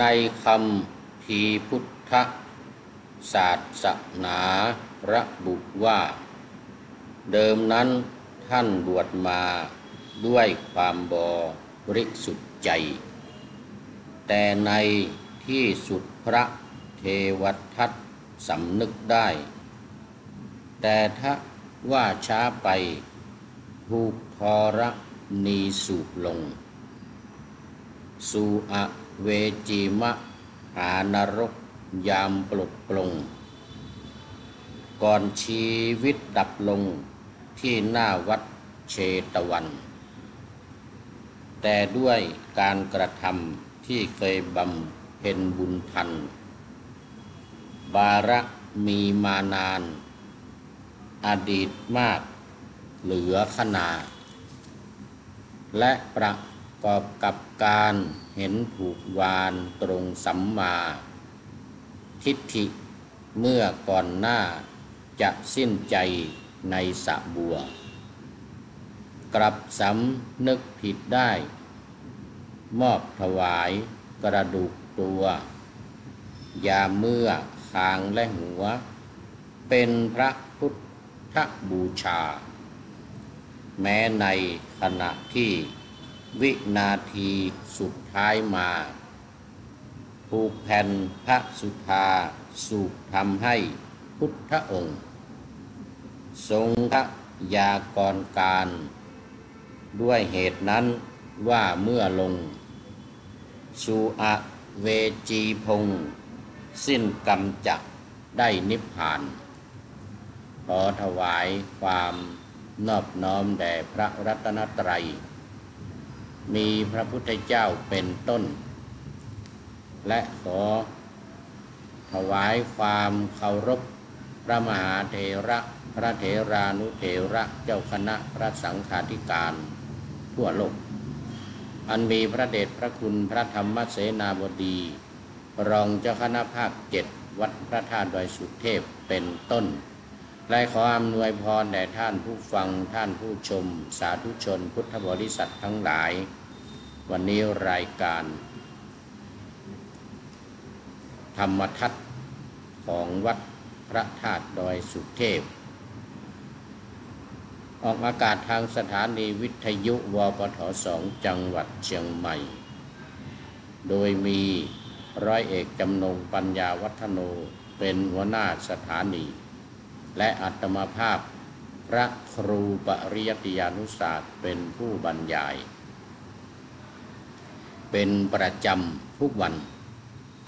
ในคำพีพุทธศาสนาระบุว่า เดิมนั้นท่านบวชมาด้วยความบริสุทธิ์ใจ แต่ในที่สุดพระเทวทัตสำนึกได้ แต่ถ้าว่าช้าไปถูกทรณีสูบลง สู่อ เวจีมะหานรก ยามปลดปลง ก่อนชีวิตดับลงที่หน้าวัดเชตวัน แต่ด้วยการกระทำที่เคยบำเพ็ญบุญทัน บาระมีมานาน อดีตมากเหลือขนาดและประ กอบกับการเห็นถูกวานตรงสัมมาทิฏฐิเมื่อก่อนหน้าจะสิ้นใจในสะบัว กลับสำนึกผิดได้ มอบถวายกระดูกตัว ยาเมื่อคางและหัว เป็นพระพุทธบูชา แม้ในขณะที่ วินาทีสุดท้ายมา ผูกแผ่นพระสุธาสูบทำให้พุทธองค์ ทรงพระยากรการ ด้วยเหตุนั้นว่าเมื่อลง สุอเวจีพง สิ้นกรรมจักได้นิพพาน ขอถวายความนอบน้อมแด่พระรัตนตรัย มีพระพุทธเจ้าเป็นต้น และขอถวายความเคารพพระมหาเถระพระเถรานุเถระเจ้าคณะพระสังฆาธิการทั่วโลก อันมีพระเดชพระคุณพระธรรมเสนาบดี รองเจ้าคณะภาคเจ็ดวัดพระธาตุดอยสุเทพเป็นต้น และขออำนวยพรแด่ท่านผู้ฟังท่านผู้ชม สาธุชนพุทธบริษัททั้งหลาย วันนี้รายการ ธรรมทัศน์ของวัดพระธาตุดอยสุเทพ ออกอากาศทางสถานีวิทยุวปทสองจังหวัดเชียงใหม่ โดยมีร้อยเอกจำนงปัญญาวัฒโนเป็นหัวหน้าสถานี และอัตมาภาพพระครูปริยติยานุศาสตร์เป็นผู้บรรยาย เป็นประจำทุกวัน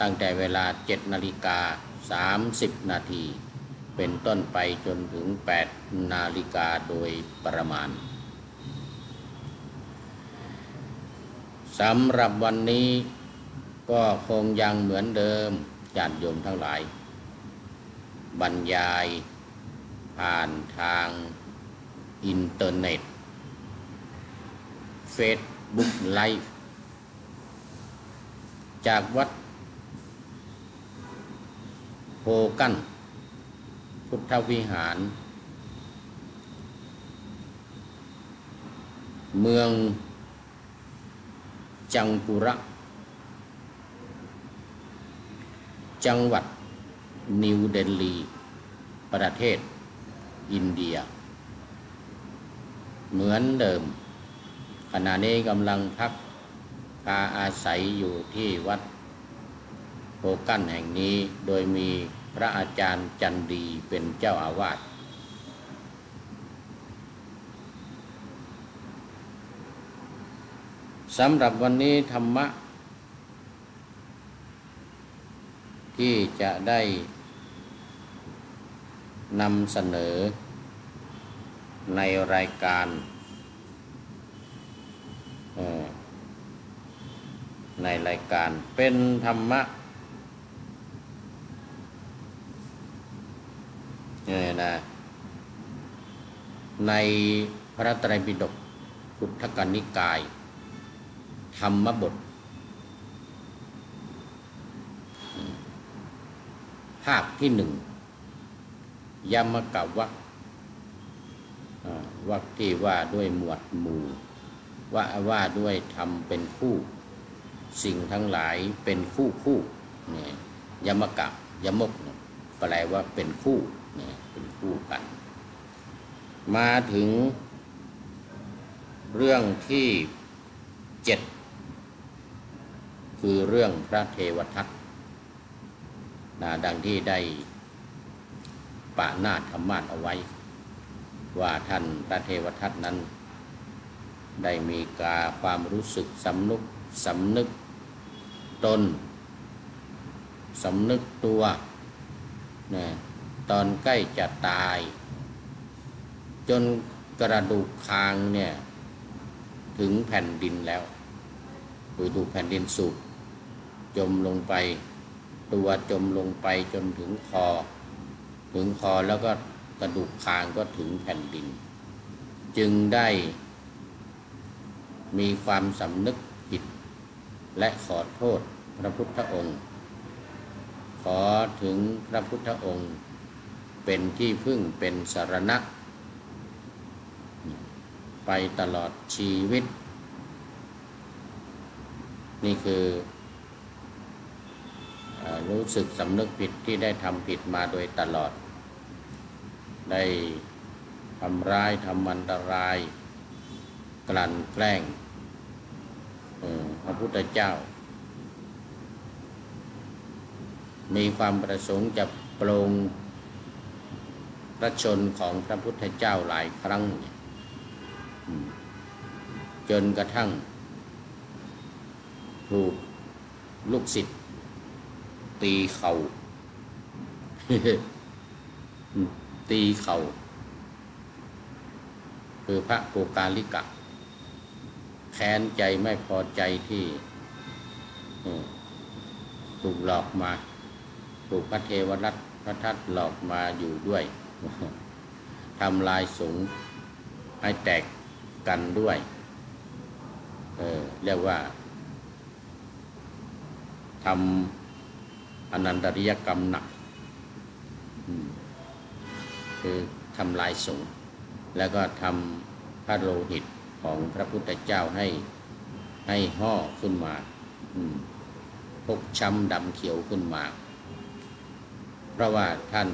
ตั้งแต่เวลา 7 นาฬิกา 30 นาที เป็นต้นไปจนถึง 8 นาฬิกาโดยประมาณสำหรับวันนี้ก็คงยังเหมือนเดิมญาติโยมทั้งหลาย บรรยาย ผ่านทางอินเทอร์เน็ตเฟซบุ๊กไลฟ์จากวัดโพกัน พุทธวิหาร เมืองจังปุระ จังหวัดนิวเดลี ประเทศ อินเดีย เหมือนเดิม ขณะนี้กำลังพักพาอาศัยอยู่ที่วัดโพกั้นแห่งนี้โดยมีพระอาจารย์จันดีเป็นเจ้าอาวาสสำหรับวันนี้ธรรมะ ที่จะได้ นำเสนอในรายการในรายการเป็นธรรมะเนี่ยนะในพระไตรปิฎกพุทธกนิกาย ธรรมบท ภาคที่หนึ่ง ยมกะวักวักที่ว่าด้วยหมวดหมู่ ว่าว่าด้วยทำเป็นคู่ สิ่งทั้งหลายเป็นคู่คู่เนี่ยยมกะยมกแปลว่าเป็นคู่เนี่ยเป็นคู่กัน มาถึงเรื่องที่เจ็ดคือเรื่องพระเทวทัตนะดังที่ได้ ปะนาธรรมาสเอาไว้ ว่าท่านพระเทวทัตนั้น ได้มีกาความรู้สึกสำนึกสำนึกตนสำนึกตัวนะตอนใกล้จะตาย จนกระดูกคางเนี่ย ถึงแผ่นดินแล้วคือถูกแผ่นดินสูบจมลงไป ตัวจมลงไปจนถึงคอ ถึงคอแล้วก็กระดูกคางก็ถึงแผ่นดิน จึงได้มีความสำนึกผิด และขอโทษพระพุทธองค์ ขอถึงพระพุทธองค์เป็นที่พึ่งเป็นสารณะ ไปตลอดชีวิต นี่คืออรู้สึกสำนึกผิดที่ได้ทำผิดมาโดยตลอด ได้ทำร้ายทำอันตราย กลั่นแกล้งพระพุทธเจ้า มีความประสงค์จะปรงพระชนของพระพุทธเจ้าหลายครั้ง จนกระทั่ง ถูกลูกศิษย์ตีเขาอืม ตีเขาคือพระโกกาลิกะ แค้นใจไม่พอใจที่ถูกหลอกมา ถูกพระเทวรัตพระทัตหลอกมาอยู่ด้วยทำลายสงให้แตกกันด้วย เออเรียกว่าทำอนันตริยกรรมหนัก คือทำลายสงฆ์แล้วก็ทำพระโลหิตของพระพุทธเจ้าให้ให้ห่อขึ้นมาพกช้ำดำเขียวขึ้นมา เพราะว่าท่าน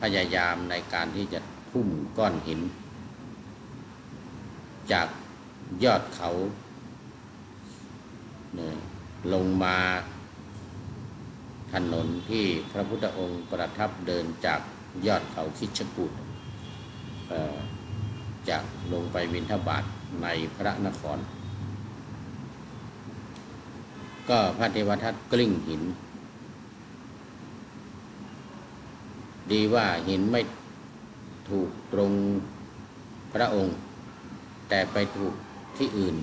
พยายามในการที่จะทุ่มก้อนหิน จากยอดเขาลงมาถนนที่พระพุทธองค์ประทับเดินจาก ยอดเขาคิดชกูฏเอ่อจากลงไปวินทบาทในพระนคร ก็พระเทวทัตกลิ้งหิน ดีว่าหินไม่ถูกตรงพระองค์ แต่ไปถูกที่อื่น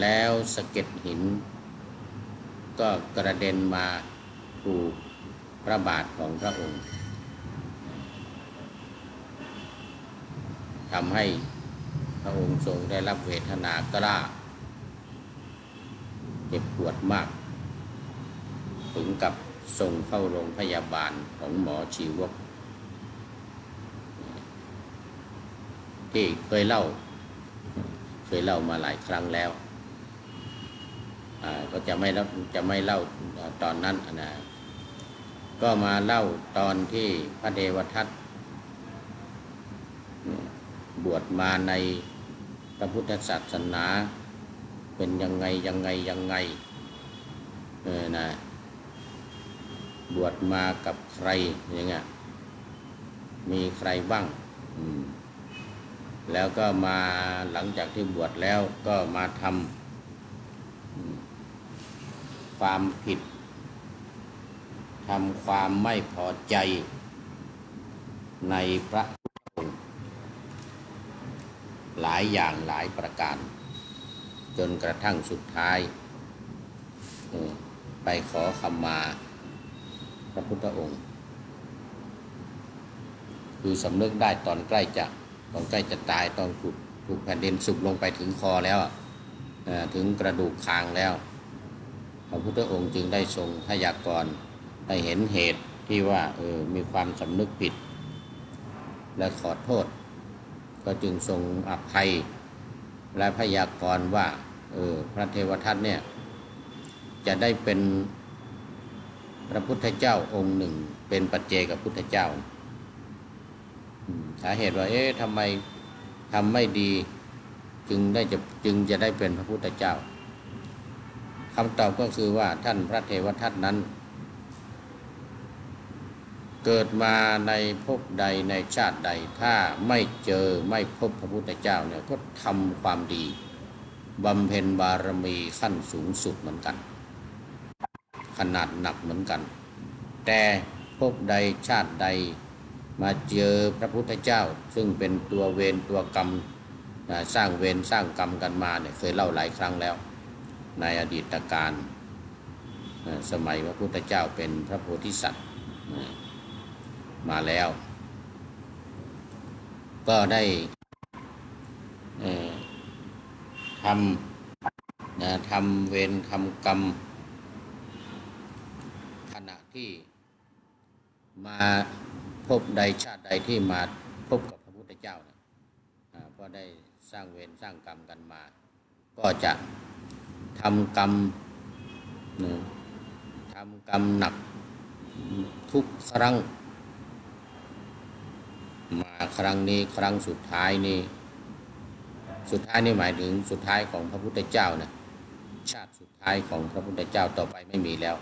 แล้วสะเก็ดหิน ก็กระเด็นมาถูก พระบาทของพระองค์ทำให้พระองค์ทรงได้รับเวทนากล้า เจ็บปวดมาก ถึงกับส่งเข้าโรงพยาบาลของหมอชีวก ที่เคยเล่า เคยเล่ามาหลายครั้งแล้วก็จะไม่จะไม่เล่าตอนนั้นนะ ก็มาเล่าตอนที่พระเดวทัตบวชมาในพระพุทธศาสนาเป็นยังไงยังไงยังไงเออนะบวชมากับใครอย่างเงี้ยมีใครบ้างแล้วก็มาหลังจากที่บวชแล้วก็มาทำความผิด ทำความไม่พอใจในพระองค์หลายอย่างหลายประการ จนกระทั่งสุดท้าย ไปขอขมาพระพุทธองค์ คือสำนึกได้ตอนใกล้จะตอนใกล้จะตายตอนถูกถูกแผ่นดินสุบลงไปถึงคอแล้วถึงกระดูกคางแล้ว พระพุทธองค์จึงได้ทรงพยากรณ์ ให้เห็นเหตุที่ว่าเออมีความสำนึกผิด และขอโทษ ก็จึงทรงอภัย และพยากรณ์ว่าเออพระเทวทัตเนี่ย จะได้เป็นพระพุทธเจ้าองค์หนึ่ง เป็นปัจเจกับพุทธเจ้าสาเหตุว่า เอ๊ะทำไมทำไม่ดี จึงได้จะจึงจะได้เป็นพระพุทธเจ้าคำตอบก็คือว่าท่านพระเทวทัตนั้น เกิดมาในภพใดในชาติใดถ้าไม่เจอไม่พบพระพุทธเจ้าเนี่ยก็ทำความดีบำเพ็ญบารมีขั้นสูงสุดเหมือนกัน ขนาดหนักเหมือนกัน แต่ภพใดชาติใดมาเจอพระพุทธเจ้า ซึ่งเป็นตัวเวรตัวกรรมสร้างเวรสร้างกรรมกันมาเนี่ยเคยเล่าหลายครั้งแล้ว ในอดีตการสมัยพระพุทธเจ้าเป็นพระโพธิสัตว์ มาแล้ว ก็ได้ทำนะทำเวรทำกรรม ขณะที่มาพบใดชาติใดที่มาพบกับพระพุทธเจ้าเนี่ยก็ได้สร้างเวรสร้างกรรมกันมา ก็จะทำกรรมทำกรรมหนักทุกครั้ง มาครั้งนี้ครั้งสุดท้ายนี่สุดท้ายนี่หมายถึงสุดท้ายของพระพุทธเจ้านะชาติสุดท้ายของพระพุทธเจ้าต่อไปไม่มีแล้ว